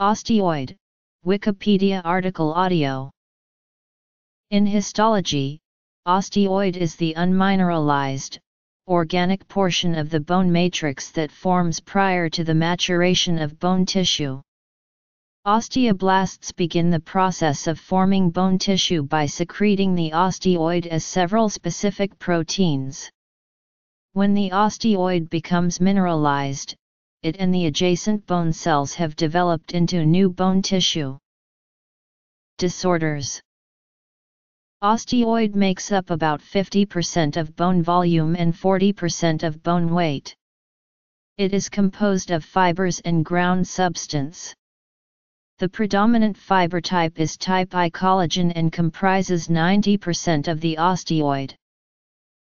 Osteoid, Wikipedia article audio. In histology, osteoid is the unmineralized, organic portion of the bone matrix that forms prior to the maturation of bone tissue. Osteoblasts begin the process of forming bone tissue by secreting the osteoid as several specific proteins. When the osteoid becomes mineralized, it and the adjacent bone cells have developed into new bone tissue. Disorders Osteoid makes up about 50% of bone volume and 40% of bone weight. It is composed of fibers and ground substance. The predominant fiber type is type I collagen and comprises 90% of the osteoid.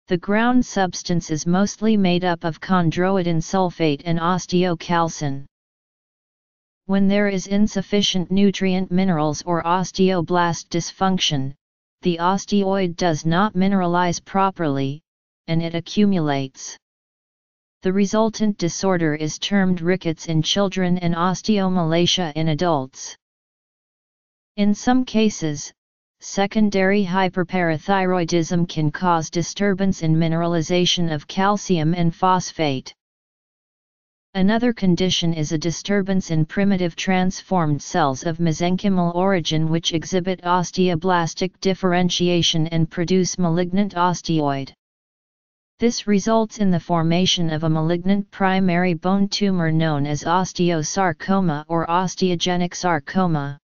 The ground substance is mostly made up of chondroitin sulfate and osteocalcin. When there is insufficient nutrient minerals or osteoblast dysfunction, the osteoid does not mineralize properly, and it accumulates. The resultant disorder is termed rickets in children and osteomalacia in adults. In some cases, secondary hyperparathyroidism can cause disturbance in mineralization of calcium and phosphate. Another condition is a disturbance in primitive transformed cells of mesenchymal origin which exhibit osteoblastic differentiation and produce malignant osteoid. This results in the formation of a malignant primary bone tumor known as osteosarcoma or osteogenic sarcoma.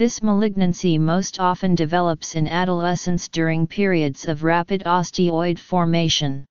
This malignancy most often develops in adolescence during periods of rapid osteoid formation.